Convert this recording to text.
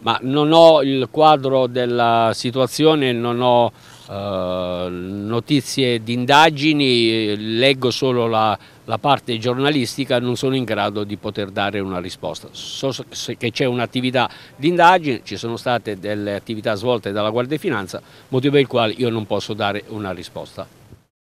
ma non ho il quadro della situazione, non ho eh, notizie di indagini, leggo solo la, la, parte giornalistica, non sono in grado di poter dare una risposta. So che c'è un'attività di indagine, ci sono state delle attività svolte dalla Guardia di Finanza, motivo per il quale io non posso dare una risposta.